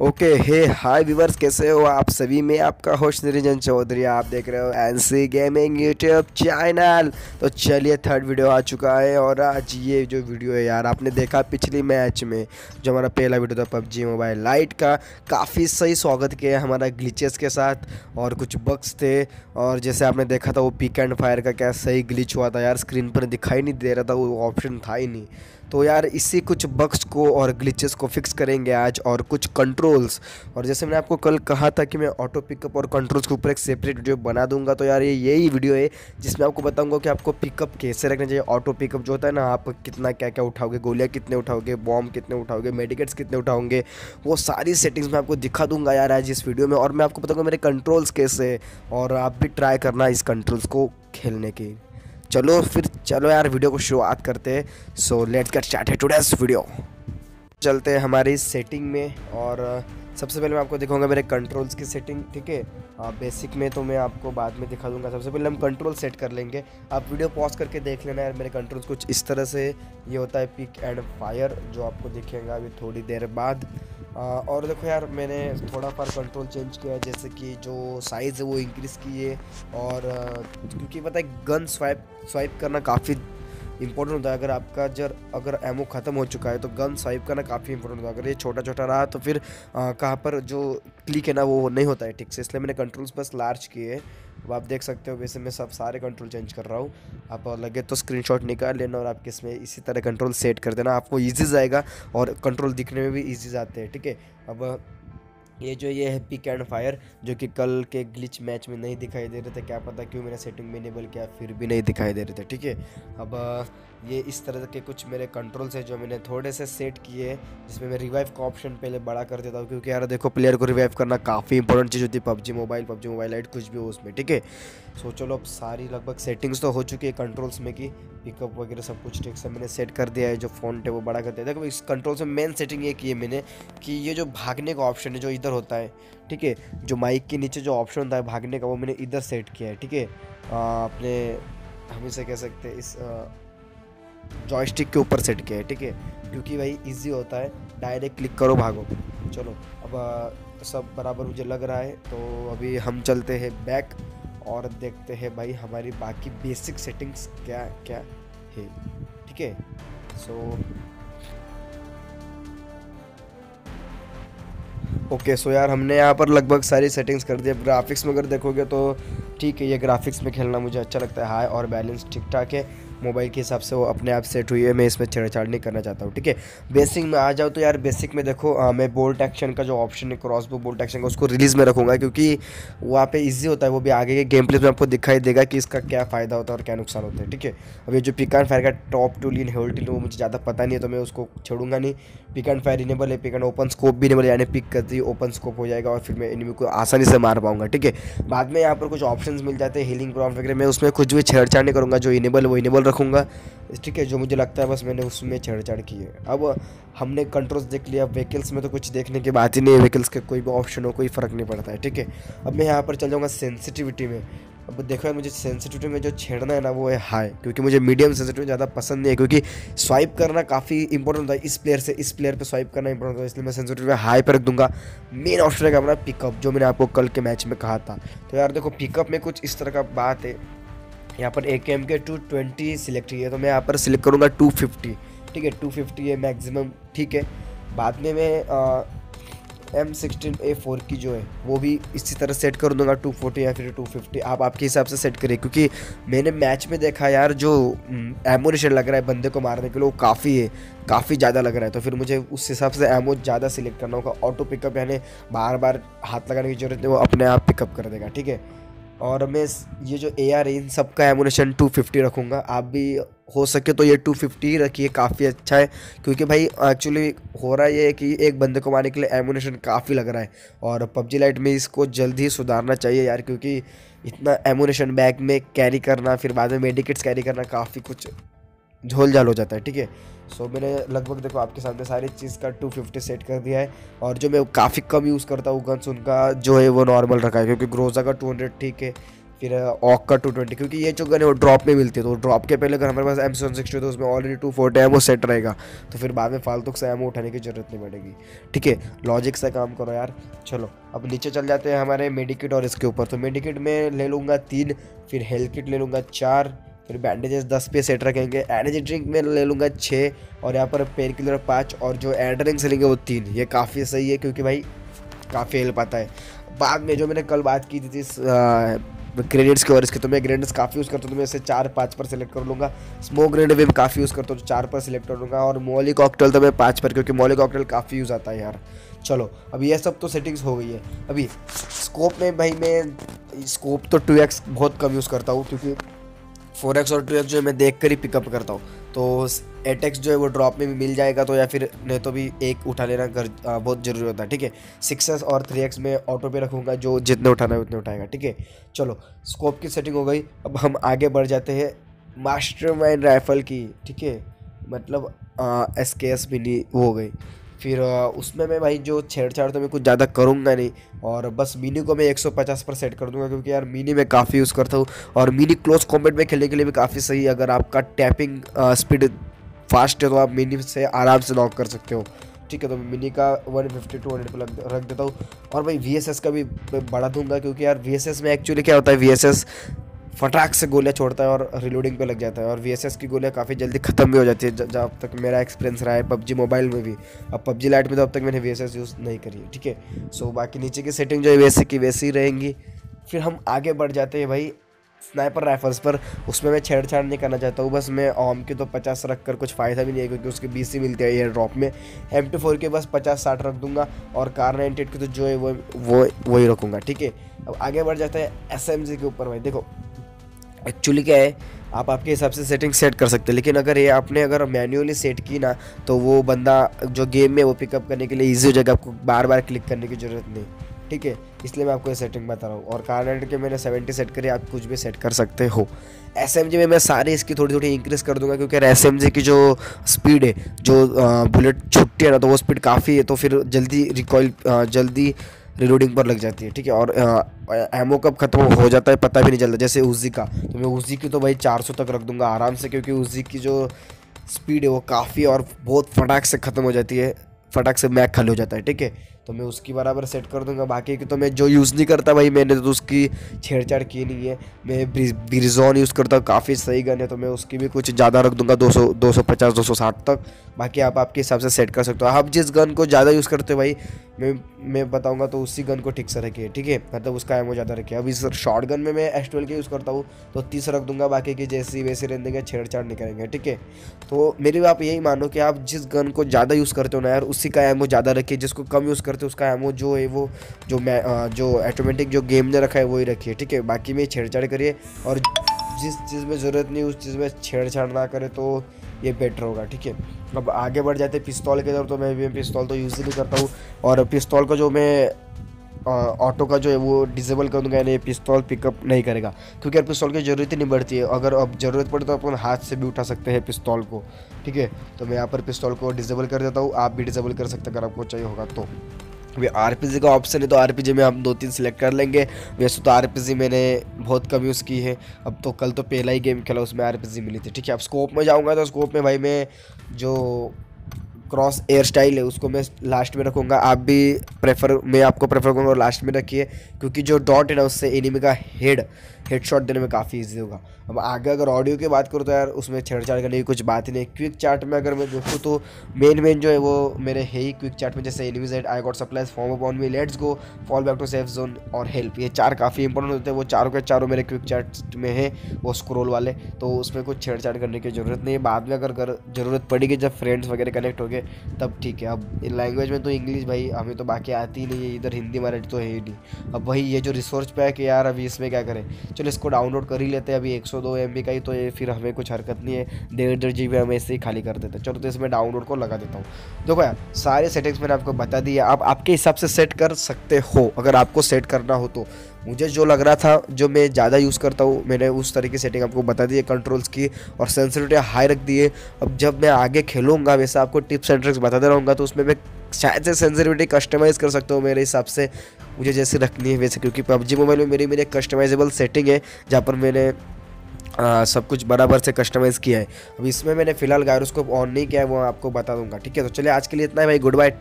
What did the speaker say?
Okay हे हाय viewers कैसे हो आप सभी? में आपका होश निरंजन चौधरी, आप देख रहे हो एनसी गेमिंग यूट्यूब चैनल तो चलिए थर्ड वीडियो आ चुका है और आज ये जो वीडियो है यार, आपने देखा पिछली मैच में, जो हमारा पहला वीडियो था पबजी मोबाइल लाइट का, काफ़ी सही स्वागत किया हमारा ग्लिचेस के साथ और कुछ बक्स थे और जैसे आपने देखा था वो पिक एंड फायर का क्या सही ग्लिच हुआ था यार स्क्रीन पर दिखाई नहीं दे रहा था, वो ऑप्शन था ही नहीं। तो यार इसी कुछ बग्स को और ग्लिचेस को फिक्स करेंगे आज और कुछ कंट्रोल्स और जैसे मैंने आपको कल कहा था कि मैं ऑटो पिकअप और कंट्रोल्स के ऊपर एक सेपरेट वीडियो बना दूँगा तो यार ये यही वीडियो है जिसमें आपको बताऊँगा कि आपको पिकअप कैसे रखना चाहिए। ऑटो पिकअप जो होता है ना, आप कितना क्या क्या उठाओगे, गोलियाँ कितने उठाओगे बॉम्ब कितने उठाओगे मेडिकेट्स कितने उठाओगे, वो सारी सेटिंग्स मैं आपको दिखा दूँगा यार आज इस वीडियो में। और मैं आपको बताऊँगा मेरे कंट्रोल्स कैसे और आप भी ट्राई करना इस कंट्रोल्स को खेलने की। चलो फिर चलो यार, वीडियो को शुरुआत करते हैं। So let's get started today's video चलते हैं हमारी सेटिंग में और सबसे पहले मैं आपको दिखाऊँगा मेरे कंट्रोल्स की सेटिंग ठीक है? बेसिक में तो मैं आपको बाद में दिखा दूँगा सबसे पहले हम कंट्रोल सेट कर लेंगे। आप वीडियो पॉज करके देख लेना यार, मेरे कंट्रोल्स कुछ इस तरह से। ये होता है पिक एंड फायर जो आपको दिखेगा अभी थोड़ी देर बाद। और देखो यार, मैंने थोड़ा फार कंट्रोल चेंज किया है जैसे कि जो साइज़ है वो इंक्रीज़ की है और क्योंकि पता है गन स्वाइप स्वाइप करना काफ़ी इंपॉर्टेंट होता है। अगर आपका जर, अगर एमओ ख़त्म हो चुका है तो गन स्वाइप करना काफ़ी इंपॉर्टेंट होता है। अगर ये छोटा छोटा रहा तो फिर कहाँ पर जो क्लिक है ना, वो नहीं होता है ठीक से। इसलिए मैंने कंट्रोल्स बस लार्ज किए अब आप देख सकते हो, वैसे मैं सब सारे कंट्रोल चेंज कर रहा हूँ। आप लगे तो स्क्रीनशॉट निकाल लेना और आपके इसमें इसी तरह कंट्रोल सेट कर देना। आपको ईजी जाएगा और कंट्रोल दिखने में भी ईजी जाते हैं, ठीक है? अब ये जो ये है पिक एंड फायर जो कि कल के ग्लिच मैच में नहीं दिखाई दे रहे थे, क्या पता क्यों मैंने सेटिंग में इनेबल किया फिर भी नहीं दिखाई दे रहे थे, ठीक है? अब ये इस तरह के कुछ मेरे कंट्रोल्स हैं जो मैंने थोड़े से सेट किए जिसमें मैं रिवाइव का ऑप्शन पहले बड़ा कर देता हूँ, क्योंकि यार देखो प्लेयर को रिवाइव करना काफ़ी इंपॉर्टेंट चीज़ होती है PUBG mobile PUBG mobile lite कुछ भी हो उसमें, ठीक है? सो चलो अब सारी लगभग सेटिंग्स तो हो चुकी है कंट्रोल्स में कि पिकअप वगैरह सब कुछ ठीक से मैंने सेट कर दिया है, जो फ़ोन है वो बड़ा कर दिया देखो, इस कंट्रोल से मेन सेटिंग ये की है मैंने कि ये जो भागने का ऑप्शन है, जो इधर होता है ठीक है? जो माइक के नीचे जो ऑप्शन होता है भागने का वो मैंने इधर सेट किया है ठीक है? अपने हम इसे कह सकते हैं इस जॉयस्टिक के ऊपर सेट किया है ठीक है? क्योंकि भाई इजी होता है डायरेक्ट क्लिक करो भागो। चलो अब आ, सब बराबर मुझे लग रहा है तो अभी हम चलते हैं बैक और देखते हैं भाई हमारी बाकी बेसिक सेटिंग्स क्या क्या है ठीक है? सो ओके सो यार हमने यहाँ पर लगभग सारी सेटिंग्स कर दी अब ग्राफिक्स में अगर देखोगे तो ठीक है, ये ग्राफिक्स में खेलना मुझे अच्छा लगता है। हाई और बैलेंस ठीक ठाक है। मोबाइल के हिसाब से वो अपने आप सेट हुई है मैं इसमें छेड़छाड़ नहीं करना चाहता हूँ ठीक है? बेसिक में आ जाओ तो यार बेसिक में देखो आ, मैं बोल्ट एक्शन का जो ऑप्शन है क्रॉस बो बोल्ट एक्शन का उसको रिलीज़ में रखूँगा क्योंकि वहाँ पे इजी होता है वो भी आगे के गेम प्लेस में आपको दिखाई देगा कि इसका क्या फ़ायदा होता है और क्या नुकसान होता है ठीक है? अब ये जो पिक एंड फायर का टॉप टू लीन होल्ड टीन वो मुझे ज़्यादा पता नहीं है तो मैं उसको छोड़ूँगा नहीं। पिक एंड फायर इनेबल है पिक एंड ओपन स्कोप भी इनेबल यानी पिक करती है ओपन स्कोप हो जाएगा और फिर मैं इनमें को आसानी से मार पाऊँगा ठीक है? बाद में यहाँ पर कुछ ऑप्शन मिल जाते हैं हीलिंग प्रॉम्प्ट वगैरह मैं उसमें कुछ भी छेड़छाड़ नहीं करूँगा जो इनेबल वो इनेबल रखूँगा। ठीक है, जो मुझे लगता है बस मैंने उसमें छेड़छाड़ की है। अब हमने कंट्रोल्स देख लिया व्हीकल्स में तो कुछ देखने की बात ही नहीं है। व्हीकल्स के कोई भी ऑप्शन हो, कोई फ़र्क नहीं पड़ता है, ठीक है। अब मैं यहाँ पर चल जाऊँगा सेंसिटिविटी में। अब देखो यार, मुझे सेंसिटिविटी में जो छेड़ना है ना, वो है हाई क्योंकि मुझे मीडियम सेंसिटिविटी ज़्यादा पसंद नहीं है, क्योंकि स्वाइप करना काफ़ी इंपॉर्टेंट होता है इस प्लेयर से, इस प्लेयर पे स्वाइप करना इंपॉर्टेंट होता है, इसलिए मैं सेंसिटिविटी हाई पर रख दूँगा मेन ऑप्शन है हमारा पिकअप जो मैंने आपको कल के मैच में कहा था। तो यार देखो पिकअप में कुछ इस तरह का बात है। यहाँ पर ए के एम के टू ट्वेंटी सिलेक्ट किया तो मैं यहाँ पर सिलेक्ट करूँगा टू फिफ्टी ठीक है टू फिफ्टी है मैक्सिमम ठीक है। बाद में मैं एम सिक्सटीन ए फोर की जो है, वो भी इसी तरह सेट कर दूँगा टू फोर्टी या फिर टू फिफ्टी आप आपके हिसाब से सेट करिए, क्योंकि मैंने मैच में देखा यार, जो एमोनेशन लग रहा है बंदे को मारने के लिए, वो काफ़ी है, काफ़ी ज़्यादा लग रहा है। तो फिर मुझे उस हिसाब से एमो ज़्यादा सिलेक्ट करना होगा ऑटो पिकअप यानी बार बार हाथ लगाने की ज़रूरत नहीं, वो अपने आप पिकअप कर देगा, ठीक है। और मैं ये जो ए आर इन सब का एमोनेशन टू फिफ्टी रखूँगा। आप भी हो सके तो ये टू फिफ्टी ही रखिए, काफ़ी अच्छा है। क्योंकि भाई एक्चुअली हो रहा ये है कि एक बंदे को मारने के लिए एमोनेशन काफ़ी लग रहा है। और पबजी लाइट में इसको जल्द ही सुधारना चाहिए यार, क्योंकि इतना एमोनेशन बैग में कैरी करना, फिर बाद में मेडिकेट्स कैरी करना काफ़ी कुछ झोल झाल हो जाता है, ठीक है? सो मैंने लगभग देखो आपके सामने सारी चीज़ का 250 सेट कर दिया है और जो मैं काफ़ी कम यूज़ करता हूँ गन्स उनका जो है वो नॉर्मल रखा है, क्योंकि ग्रोजा का 200 ठीक है, फिर ऑक का टू ट्वेंटी क्योंकि ये जो गन है वो ड्रॉप में मिलती है तो ड्रॉप के पहले अगर हमारे पास एम वन सिक्सटी तो उसमें already two forty MO set रहेगा तो फिर बाद में फालतू से एमओ उठाने की ज़रूरत नहीं पड़ेगी, ठीक है? लॉजिक से काम करो यार, चलो, अब नीचे चल जाते हैं हमारे मेडिकेट और इसके ऊपर तो मेडिकेट में ले लूँगा तीन, फिर हेल्थ किट ले लूँगा चार फिर बैंडेजेस दस पे सेट रखेंगे। एनर्जी ड्रिंक में ले लूँगा छः और यहाँ पर पेन किलर पाँच और जो एंड से लेंगे वो तीन। ये काफ़ी सही है क्योंकि भाई काफ़ी हेल्प आता है। बाद में जो मैंने कल बात की थी ग्रेनेड्स के और इसके तो मैं ग्रेनेड्स काफ़ी यूज़ करता हूँ तो मैं इसे चार पाँच पर सेलेक्ट कर लूँगा। स्मोक ग्रेनेड भी मैं काफ़ी यूज़ करता हूँ तो चार पर सिलेक्ट कर लूँगा और मोली कॉकटेल तो मैं पाँच पर, क्योंकि मोली कॉकटेल काफ़ी यूज़ आता है यार। चलो अभी ये सब तो सेटिंग्स हो गई है। अभी स्कोप में भाई मैं स्कोप तो टू बहुत कम यूज़ करता हूँ, क्योंकि फोर एक्स और टू एक्स जो है मैं देख कर ही पिकअप करता हूँ। तो एट एक्स जो है वो ड्रॉप में भी मिल जाएगा तो या फिर नहीं तो भी एक उठा लेना घर बहुत ज़रूरी होता है, ठीक है? सिक्स एस और थ्री एक्स में ऑटो पे रखूँगा, जो जितने उठाना है उतने उठाएगा, ठीक है? चलो स्कोप की सेटिंग हो गई, अब हम आगे बढ़ जाते हैं मास्टर माइंड राइफल की, ठीक है? मतलब एस के एस मिनी वो हो गई। फिर उसमें मैं भाई जो छेड़छाड़ तो मैं कुछ ज़्यादा करूँगा नहीं और बस मिनी को मैं 150 पर सेट कर दूँगा क्योंकि यार मिनी में काफ़ी यूज़ करता हूँ और मिनी क्लोज कॉम्बेट में खेलने के लिए भी काफ़ी सही अगर आपका टैपिंग स्पीड फास्ट है तो आप मिनी से आराम से लॉक कर सकते हो। ठीक है तो मिनी का 150 टू हंड्रेड पर रख देता हूँ और भाई वीएसएस का भी बढ़ा दूँगा क्योंकि यार वीएसएस में एक्चुअली क्या होता है वीएसएस फटाक से गोलियाँ छोड़ता है और रिलोडिंग पे लग जाता है। और वीएसएस की गोलियाँ काफ़ी जल्दी ख़त्म भी हो जाती है जब तक मेरा एक्सपीरियंस रहा है पबजी मोबाइल में भी। अब पबजी लाइट में तो अब तक मैंने वीएसएस यूज़ नहीं करी है, ठीक है? सो बाकी नीचे की सेटिंग जो है वैसे की वैसी रहेंगी। फिर हम आगे बढ़ जाते हैं भाई स्नाइपर राइफल्स पर। उसमें मैं छेड़छाड़ नहीं करना चाहता हूँ, बस मैं ओम की तो पचास रख कर कुछ फ़ायदा भी नहीं है, क्योंकि उसके बीस ही मिलती है एयर ड्रॉप में। एम टू फोर के बस पचास साठ रख दूँगा और कार नाइनटी एट की तो जो है वो वो, वही रखूँगा, ठीक है? अब आगे बढ़ जाता है एस एम जी के ऊपर भाई, देखो। एक्चुअली क्या है, आप आपके हिसाब से सेटिंग सेट कर सकते हैं। लेकिन अगर ये आपने अगर मैन्युअली सेट की ना तो वो बंदा जो गेम में वो पिकअप करने के लिए ईजी हो जाएगा, आपको बार बार क्लिक करने की ज़रूरत नहीं। ठीक है? इसलिए मैं आपको ये सेटिंग बता रहा हूँ। और कार के मैंने सेवेंटी सेट करी, आप कुछ भी सेट कर सकते हो। एसएमजी में मैं सारी इसकी थोड़ी थोड़ी इंक्रीज़ कर दूँगा, क्योंकि एस की जो स्पीड है, जो बुलेट छुट्टी है ना तो वो स्पीड काफ़ी है तो फिर जल्दी रिकॉइल जल्दी रिलोडिंग पर लग जाती है, ठीक है? और एमओ कब खत्म हो जाता है, पता भी नहीं चलता। जैसे उजी का तो मैं उजी की तो भाई 400 तक रख दूँगा आराम से, क्योंकि उजी की जो स्पीड है वो काफ़ी और बहुत फटाक से ख़त्म हो जाती है, फटाक से मैक खाली हो जाता है, ठीक है? तो मैं उसकी बराबर सेट कर दूँगा। बाकी की तो मैं जो यूज़ नहीं करता भाई, मैंने तो उसकी छेड़छाड़ की नहीं है। मैं ब्रिजॉन यूज़ करता हूँ, काफ़ी सही गन है तो मैं उसकी भी कुछ ज़्यादा रख दूँगा, दो सौ दो सौ पचास, दो सौ साठ तक। बाकी आप आपके हिसाब से सेट कर सकते हो। आप जिस गन को ज़्यादा यूज़ करते हो भाई, मैं मैं बताऊँगा तो उसी गन को ठीक से रखिए, ठीक है? मतलब उसका एमओ ज़्यादा रखिए। अब इस शॉर्ट गन में मैं एस ट्वेल्व के यूज़ करता हूँ तो तीस रख दूँगा, बाकी की जैसी वैसी रहने देंगे छेड़छाड़ नहीं करेंगे, ठीक है? तो मेरी आप यही मानो कि आप जिस गन को ज़्यादा यूज़ करते हो ना यार, उसी का एमओ ज़्यादा रखिए, जिसको कम यूज़ करते उसका एमओ जो है वो, जो मैं जो ऑटोमेटिक जो गेम ने रखा है, वही रखिए, ठीक है? बाकी में छेड़छाड़ करिए और जिस चीज़ में ज़रूरत नहीं, उस चीज़ में छेड़छाड़ ना करें तो ये बेटर होगा, ठीक है? अब आगे बढ़ जाते पिस्तौल के तरफ़ तो मैं भी पिस्तौल तो यूज़ ही नहीं करता हूँ और पिस्तौल का जो मैं ऑटो का जो है वो डिजेबल कर दूँगा यानी पिस्तौल पिकअप नहीं करेगा। क्योंकि यार पिस्तौल की ज़रूरत ही नहीं बढ़ती है। अगर अब ज़रूरत पड़े तो अपन हाथ से भी उठा सकते हैं पिस्तौल को। ठीक है? तो मैं यहाँ पर पिस्तौल को डिजेबल कर देता हूँ। आप भी डिजेबल कर सकते हैं अगर आपको चाहिए होगा तो। अभी आर पी जी का ऑप्शन है तो आर पी जी में हम दो तीन सिलेक्ट कर लेंगे। वैसे तो आर पी जी मैंने बहुत कम यूज़ की है। अब तो कल तो पहला ही गेम खेला, उसमें आर पी जी मिली थी। ठीक है? अब स्कोप में जाऊँगा तो स्कोप में भाई मैं जो क्रॉस एयर स्टाइल है, उसको मैं लास्ट में रखूँगा। आप भी प्रेफर मैं आपको प्रेफर करूँगा लास्ट में रखिए, क्योंकि जो डॉट है ना, उससे एनिमी का हेड हेड शॉट देने में काफ़ी ईजी होगा। अब आगे अगर ऑडियो की बात करूँ तो यार, उसमें छेड़छाड़ करने की कुछ बात ही नहीं। क्विक चार्ट में अगर मैं देखूँ तो मेन मेन जो है वो मेरे है ही क्विक चार्ट में, जैसे enemies ahead I got supplies form up on me let's go fall back to safe zone और हेल्प ये चार काफ़ी इंपॉर्टेंट होते हैं, वो चारों के चारों मेरे क्विक चार्ट में है, वो स्क्रोल वाले। तो उसमें कुछ छेड़छाड़ करने की ज़रूरत नहीं है। बाद में अगर ज़रूरत पड़ेगी, जब फ्रेंड्स वगैरह कनेक्ट हो गए तब ठीक है, अब लैंग्वेज में तो इंग्लिश भाई हमें तो बाकी आती नहीं है, इधर हिंदी मराठी तो है ही नहीं। अब वही ये जो रिसोर्स पे है यार अभी इसमें क्या करें। चलो इसको डाउनलोड कर ही लेते हैं, अभी एक सौ दो एम का ही तो ये फिर हमें कुछ हरकत नहीं है, डेढ़ डेढ़ जी बी हमें इससे ही खाली कर देते हैं। चलो तो इसमें डाउनलोड को लगा देता हूँ। देखो यार, सारे सेटिंग्स मैंने आपको बता दिया आप आपके हिसाब से सेट कर सकते हो, अगर आपको सेट करना हो तो। मुझे जो लग रहा था जो मैं ज़्यादा यूज़ करता हूँ मैंने उस तरीके सेटिंग आपको बता दी है कंट्रोल्स की और सेंसिटिविटी हाई रख दी है। अब जब मैं आगे खेलूँगा वैसे आपको टिप्स एंड ट्रिक्स बताते रहूँगा तो उसमें मैं शायद से सेंसिटिविटी कस्टमाइज़ कर सकता हूँ मेरे हिसाब से। मुझे जैसे रखनी है वैसे क्योंकि पबजी मोबाइल में मेरी मेरी कस्टमाइजेबल सेटिंग है जहाँ पर मैंने आ, सब कुछ बराबर से कस्टमाइज़ किया है। अब इसमें मैंने फ़िलहाल गायरोस्कोप ऑन नहीं किया है वो आपको बता दूँगा ठीक है? तो चलिए आज के लिए इतना है भाई गुड बाय टेक